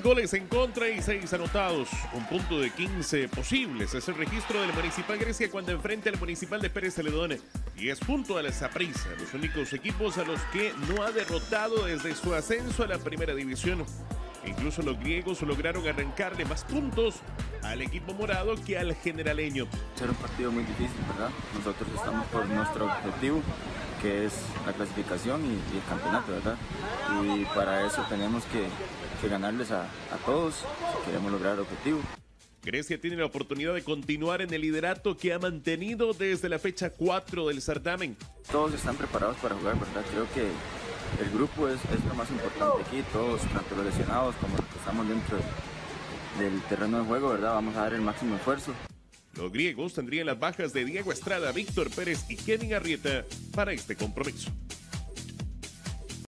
Goles en contra y seis anotados, un punto de 15 posibles. Es el registro del Municipal Grecia cuando enfrenta al Municipal de Pérez Celedón y es junto a la Saprissa, los únicos equipos a los que no ha derrotado desde su ascenso a la primera división. Incluso los griegos lograron arrancarle más puntos al equipo morado que al generaleño. Será un partido muy difícil, ¿verdad? Nosotros estamos por nuestro objetivo, que es la clasificación y, y el campeonato, ¿verdad? Y para eso tenemos que, que ganarles a, a todos si queremos lograr el objetivo. Grecia tiene la oportunidad de continuar en el liderato que ha mantenido desde la fecha 4 del certamen. Todos están preparados para jugar, ¿verdad? Creo que el grupo es, es lo más importante aquí, todos, tanto los lesionados como los que estamos dentro del terreno de juego, ¿verdad? Vamos a dar el máximo esfuerzo. Los griegos tendrían las bajas de Diego Estrada, Víctor Pérez y Kevin Arrieta para este compromiso.